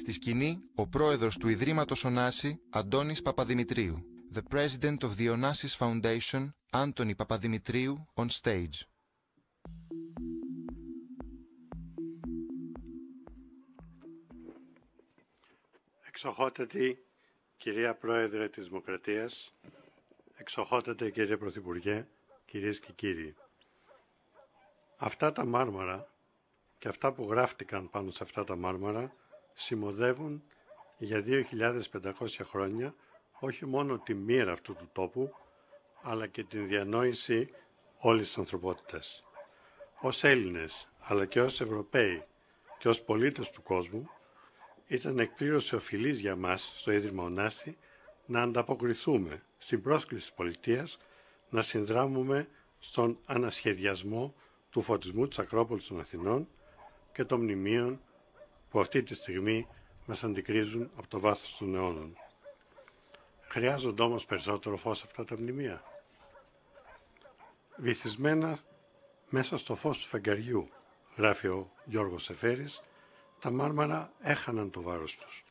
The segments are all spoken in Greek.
Στη σκηνή, ο πρόεδρος του Ιδρύματος Ωνάση, Αντώνης Παπαδημητρίου. The President of the Onassis Foundation, Anthony Παπαδημητρίου, on stage. Εξοχότατη κυρία Πρόεδρε της Δημοκρατίας, εξοχότατε κύριε Πρωθυπουργέ, κυρίες και κύριοι. Αυτά τα μάρμαρα και αυτά που γράφτηκαν πάνω σε αυτά τα μάρμαρα σημοδεύουν για 2.500 χρόνια όχι μόνο τη μοίρα αυτού του τόπου, αλλά και την διανόηση όλης της ανθρωπότητας. Ως Έλληνες, αλλά και ως Ευρωπαίοι και ως πολίτες του κόσμου, ήταν εκπλήρωση οφειλής για μας στο Ίδρυμα Ωνάση να ανταποκριθούμε στην πρόσκληση της πολιτείας να συνδράμουμε στον ανασχεδιασμό του φωτισμού της Ακρόπολης των Αθηνών και των μνημείων που αυτή τη στιγμή μας αντικρίζουν από το βάθος των αιώνων. Χρειάζονται όμως περισσότερο φως αυτά τα μνημεία. Βυθισμένα μέσα στο φως του φεγγαριού, γράφει ο Γιώργος Εφέρης, τα μάρμαρα έχαναν το βάρος τους.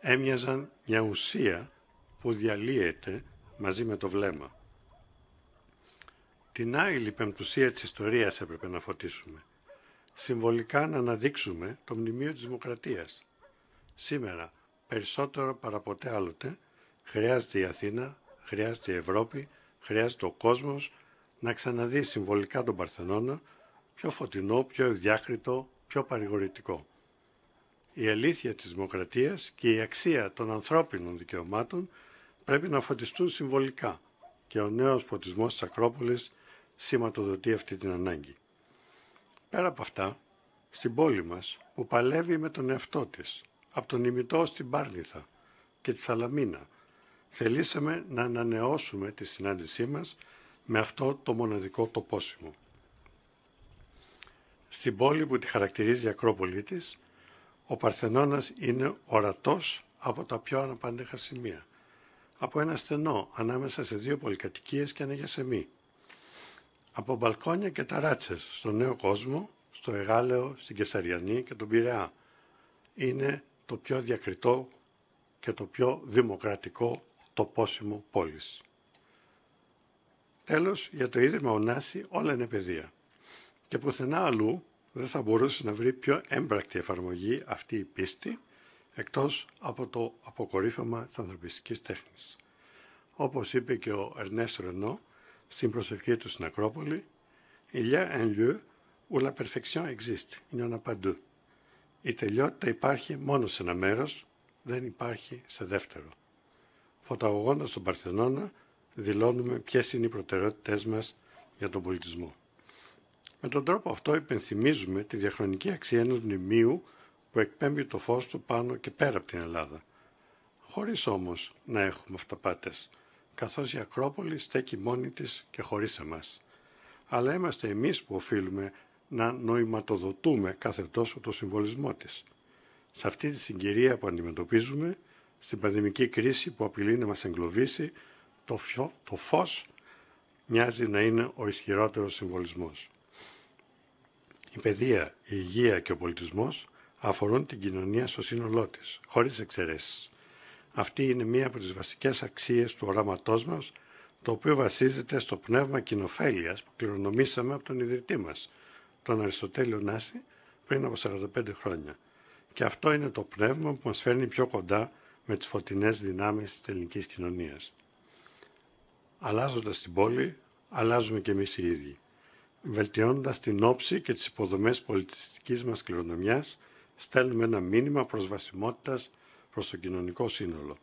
Έμοιαζαν μια ουσία που διαλύεται μαζί με το βλέμμα. Την άειλη πεμπτουσία της ιστορίας έπρεπε να φωτίσουμε. Συμβολικά να αναδείξουμε το μνημείο της δημοκρατίας. Σήμερα, περισσότερο παραποτέ άλλοτε, χρειάζεται η Αθήνα, χρειάζεται η Ευρώπη, χρειάζεται ο κόσμος να ξαναδεί συμβολικά τον Παρθενώνα πιο φωτεινό, πιο ευδιάκριτο, πιο παρηγορητικό. Η αλήθεια της δημοκρατίας και η αξία των ανθρώπινων δικαιωμάτων πρέπει να φωτιστούν συμβολικά και ο νέος φωτισμός της Ακρόπολης σηματοδοτεί αυτή την ανάγκη. Πέρα από αυτά, στην πόλη μας που παλεύει με τον εαυτό της, από τον ημιτό στην Πάρνηθα και τη Θαλαμίνα, θελήσαμε να ανανεώσουμε τη συνάντησή μας με αυτό το μοναδικό τοπόσιμο. Στην πόλη που τη χαρακτηρίζει η Ακρόπολη της, ο Παρθενώνας είναι ορατός από τα πιο αναπάντεχα σημεία. Από ένα στενό ανάμεσα σε δύο πολυκατοικίες και ένα γιασεμί. Από μπαλκόνια και ταράτσες στο νέο κόσμο, στο Εγάλεο, στην Κεσαριανή και τον Πειραιά. Είναι το πιο διακριτό και το πιο δημοκρατικό τοπόσιμο πόλης. Τέλος, για το Ίδρυμα Ωνάση όλα είναι παιδεία. Και πουθενά αλλού δεν θα μπορούσε να βρει πιο έμπρακτη εφαρμογή αυτή η πίστη εκτός από το αποκορύφωμα της ανθρωπιστικής τέχνης. Όπως είπε και ο Ερνές Ρενό στην προσευχή του στην Ακρόπολη, «Il y a un lieu où la perfection existe, il n'y en a pas deux». Η τελειότητα υπάρχει μόνο σε ένα μέρος, δεν υπάρχει σε δεύτερο. Φωταγωγώντας τον Παρθενώνα, δηλώνουμε ποιες είναι οι προτεραιότητές μας για τον πολιτισμό. Με τον τρόπο αυτό υπενθυμίζουμε τη διαχρονική αξία ενός μνημείου που εκπέμπει το φως του πάνω και πέρα από την Ελλάδα. Χωρίς όμως να έχουμε αυταπάτες, καθώς η Ακρόπολη στέκει μόνη της και χωρίς εμάς. Αλλά είμαστε εμείς που οφείλουμε να νοηματοδοτούμε κάθε τόσο το συμβολισμό της. Σε αυτή τη συγκυρία που αντιμετωπίζουμε, στην πανδημική κρίση που απειλεί να μας εγκλωβίσει, το, το φως μοιάζει να είναι ο ισχυρότερος συμβολισμός. Η παιδεία, η υγεία και ο πολιτισμός αφορούν την κοινωνία στο σύνολό της, χωρίς εξαιρέσεις. Αυτή είναι μία από τις βασικές αξίες του οράματός μας, το οποίο βασίζεται στο πνεύμα κοινοφέλειας που κληρονομήσαμε από τον ιδρυτή μας, τον Αριστοτέλειο Νάση, πριν από 45 χρόνια. Και αυτό είναι το πνεύμα που μας φέρνει πιο κοντά με τις φωτεινές δυνάμεις της ελληνικής κοινωνίας. Αλλάζοντας την πόλη, αλλάζουμε και εμείς οι ίδιοι βελτιώνοντας την όψη και τις υποδομές πολιτιστικής μας κληρονομιάς, στέλνουμε ένα μήνυμα προσβασιμότητας προς το κοινωνικό σύνολο.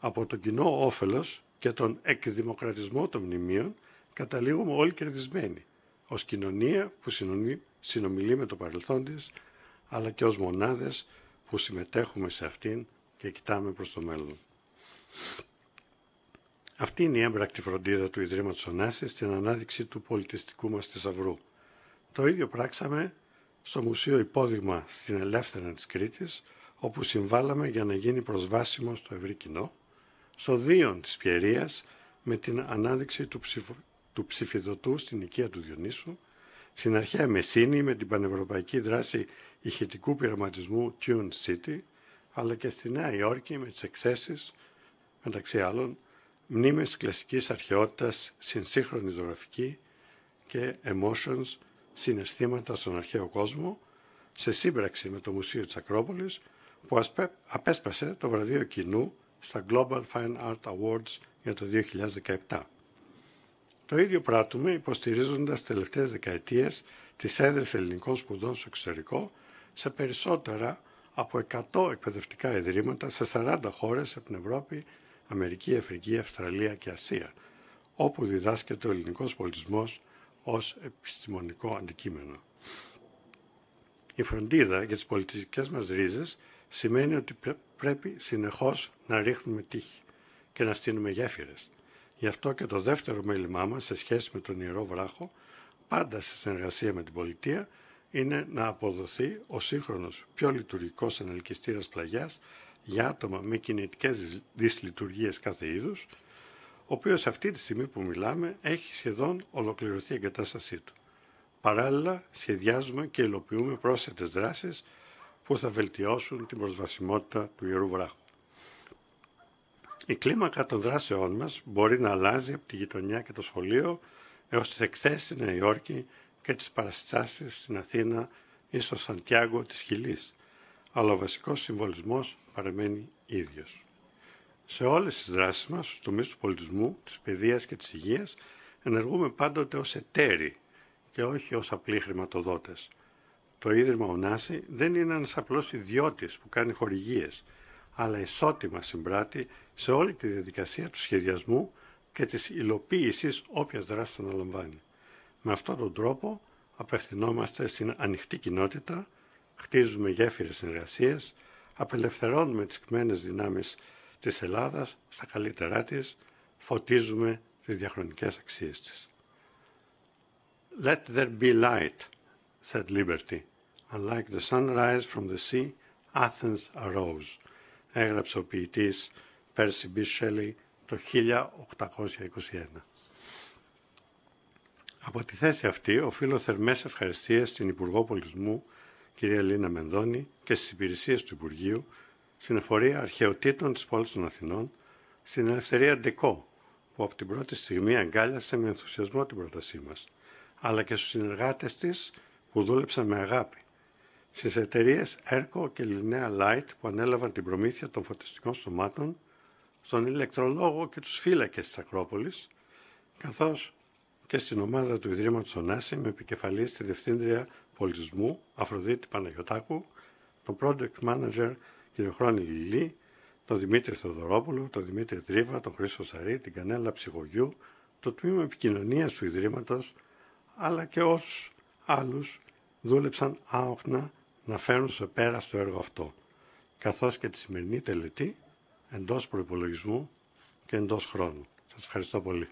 Από το κοινό όφελος και τον εκδημοκρατισμό των μνημείων καταλήγουμε όλοι κερδισμένοι, ως κοινωνία που συνομιλεί με το παρελθόν της, αλλά και ως μονάδες που συμμετέχουμε σε αυτήν και κοιτάμε προς το μέλλον. Αυτή είναι η έμπρακτη φροντίδα του Ιδρύματος Ωνάσης στην ανάδειξη του πολιτιστικού μας θησαυρού. Το ίδιο πράξαμε στο Μουσείο Υπόδειγμα στην Ελεύθερα της Κρήτης, όπου συμβάλαμε για να γίνει προσβάσιμο στο ευρύ κοινό, στο Δίον της Πιερίας με την ανάδειξη του, του ψηφιδωτού στην οικία του Διονύσου, στην αρχαία Μεσίνη με την πανευρωπαϊκή δράση ηχητικού πειραματισμού Tune City, αλλά και στη Νέα Υόρκη με τις εκθέσεις, μεταξύ άλλων, μνήμες κλασικής αρχαιότητας στην σύγχρονη ζωγραφική και emotions, συναισθήματα στον αρχαίο κόσμο, σε σύμπραξη με το Μουσείο της Ακρόπολης, που απέσπασε το βραβείο κοινού στα Global Fine Art Awards για το 2017. Το ίδιο πράττουμε υποστηρίζοντας τελευταίες δεκαετίες τις έδρες ελληνικών σπουδών στο εξωτερικό σε περισσότερα από 100 εκπαιδευτικά ιδρύματα σε 40 χώρες από την Ευρώπη, Αμερική, Αφρική, Αυστραλία και Ασία, όπου διδάσκεται ο ελληνικός πολιτισμός ως επιστημονικό αντικείμενο. Η φροντίδα για τις πολιτικές μας ρίζες σημαίνει ότι πρέπει συνεχώς να ρίχνουμε τύχη και να στείλουμε γέφυρες. Γι' αυτό και το δεύτερο μέλημά μας σε σχέση με τον Ιερό Βράχο, πάντα σε συνεργασία με την πολιτεία, είναι να αποδοθεί ο σύγχρονος πιο λειτουργικός ανελκυστήρας πλαγιάς για άτομα με κινητικές δυσλειτουργίες κάθε είδους, ο οποίος αυτή τη στιγμή που μιλάμε έχει σχεδόν ολοκληρωθεί η εγκατάστασή του. Παράλληλα, σχεδιάζουμε και υλοποιούμε πρόσθετες δράσεις που θα βελτιώσουν την προσβασιμότητα του Ιερού Βράχου. Η κλίμακα των δράσεών μας μπορεί να αλλάζει από τη γειτονιά και το σχολείο έως τις εκθέσεις στη Νέα Υόρκη και τις παραστάσεις στην Αθήνα ή στο Σαντιάγκο της Χιλής, αλλά ο βασικός συμβολισμός παραμένει ίδιος. Σε όλες τις δράσεις μας, στους τομείς του πολιτισμού, της παιδείας και της υγείας, ενεργούμε πάντοτε ως εταίροι και όχι ως απλοί χρηματοδότες. Το Ίδρυμα Ωνάση δεν είναι ένας απλός ιδιώτης που κάνει χορηγίες, αλλά ισότιμα συμπράττει σε όλη τη διαδικασία του σχεδιασμού και της υλοποίησης όποιας δράσης αναλαμβάνει. Με αυτόν τον τρόπο απευθυνόμαστε στην ανοιχτή κοινότητα, χτίζουμε γέφυρες συνεργασίες, απελευθερώνουμε τις κμένες δυνάμεις της Ελλάδας στα καλύτερά της, φωτίζουμε τις διαχρονικές αξίες της. Let there be light, said Liberty. Unlike the sunrise from the sea, Athens arose. Έγραψε ο ποιητής Πέρσι Μπίσελη το 1821. Από τη θέση αυτή οφείλω θερμές ευχαριστίες στην Υπουργό Πολιτισμού κυρία Λίνα Μενδώνη και στις υπηρεσίες του Υπουργείου, στην εφορία αρχαιοτήτων της πόλης των Αθηνών, στην Ελευθερία Ντεκό, που από την πρώτη στιγμή αγκάλιασε με ενθουσιασμό την πρότασή μας, αλλά και στους συνεργάτες της που δούλεψαν με αγάπη, στις εταιρείες ERCO και Linnea Light που ανέλαβαν την προμήθεια των φωτιστικών σωμάτων, στον ηλεκτρολόγο και τους φύλακες της Ακρόπολης, καθώς και στην ομάδα του Ιδρύματος Ωνάση με επικεφαλής στη Διευθύντρια Πολιτισμού Αφροδίτη Παναγιωτάκου, τον Project Manager κ. Χρόνη Λιλή, τον Δημήτρη Θεοδωρόπουλο, τον Δημήτρη Τρίβα, τον Χρήστο Σαρή, την Κανέλα Ψυχογιού, το Τμήμα Επικοινωνίας του Ιδρύματος, αλλά και όσους άλλους δούλεψαν άοχνα να φέρουν σε πέρα στο έργο αυτό, καθώς και τη σημερινή τελετή εντός προϋπολογισμού και εντός χρόνου. Σας ευχαριστώ πολύ.